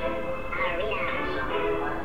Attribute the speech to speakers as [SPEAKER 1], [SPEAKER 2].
[SPEAKER 1] Arena.